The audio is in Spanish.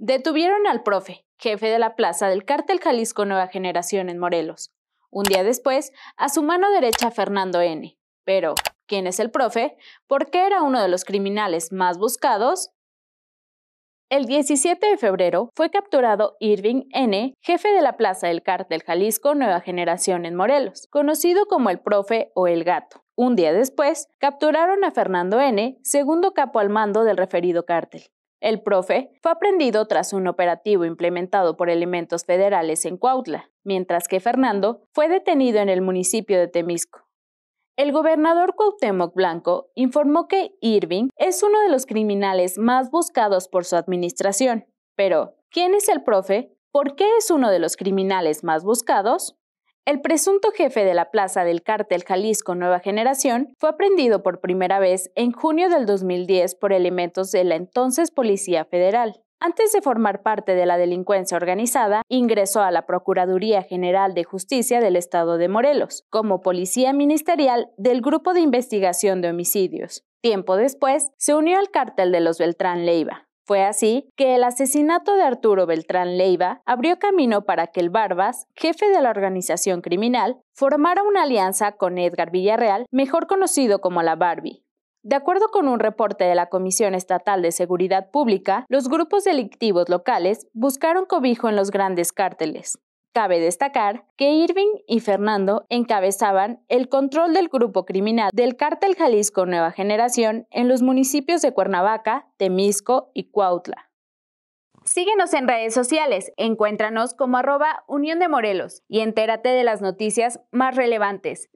Detuvieron al profe, jefe de la plaza del cártel Jalisco Nueva Generación en Morelos. Un día después, a su mano derecha Fernando N. Pero, ¿quién es el profe? ¿Por qué era uno de los criminales más buscados? El 17 de febrero fue capturado Irving N., jefe de la plaza del cártel Jalisco Nueva Generación en Morelos, conocido como el profe o el gato. Un día después, capturaron a Fernando N., segundo capo al mando del referido cártel. El profe fue aprendido tras un operativo implementado por elementos federales en Cuautla, mientras que Fernando fue detenido en el municipio de Temisco. El gobernador Cuauhtémoc Blanco informó que Irving es uno de los criminales más buscados por su administración. Pero, ¿quién es el profe? ¿Por qué es uno de los criminales más buscados? El presunto jefe de la plaza del cártel Jalisco Nueva Generación fue aprendido por primera vez en junio del 2010 por elementos de la entonces Policía Federal. Antes de formar parte de la delincuencia organizada, ingresó a la Procuraduría General de Justicia del Estado de Morelos, como policía ministerial del Grupo de Investigación de Homicidios. Tiempo después, se unió al cártel de los Beltrán Leiva. Fue así que el asesinato de Arturo Beltrán Leiva abrió camino para que el Barbas, jefe de la organización criminal, formara una alianza con Edgar Villarreal, mejor conocido como la Barbie, de acuerdo con un reporte de la Comisión Estatal de Seguridad Pública, los grupos delictivos locales buscaron cobijo en los grandes cárteles. Cabe destacar que Irving y Fernando encabezaban el control del grupo criminal del cártel Jalisco Nueva Generación en los municipios de Cuernavaca, Temisco y Cuautla. Síguenos en redes sociales, encuéntranos como arroba Unión de Morelos y entérate de las noticias más relevantes.